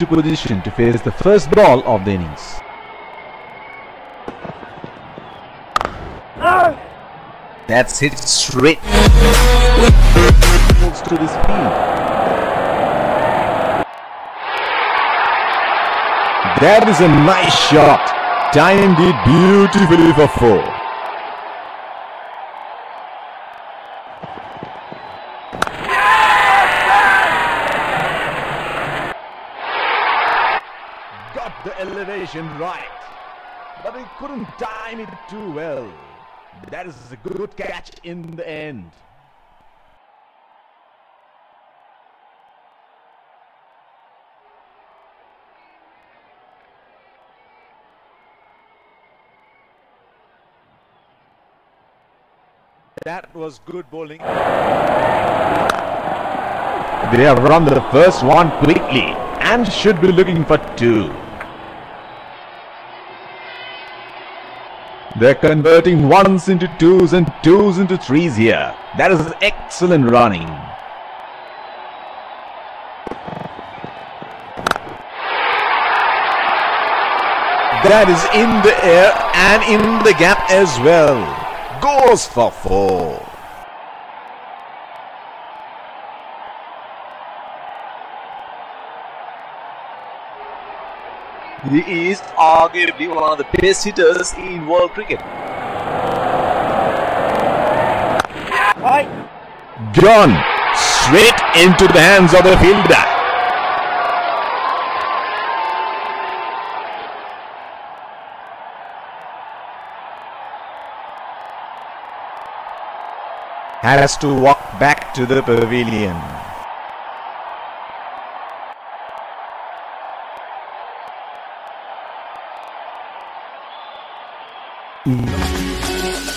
into position to face the first ball of the innings. That's hit straight. To this field. That is a nice shot. Timed it beautifully for four. The elevation right, but he couldn't time it too well. That is a good catch in the end. That was good bowling. They have run the first one quickly and should be looking for two. They're converting ones into twos and twos into threes here. That is excellent running. That is in the air and in the gap as well. Goes for four. He is arguably one of the best hitters in world cricket. Gone straight into the hands of the fielder. Has to walk back to the pavilion. 嗯。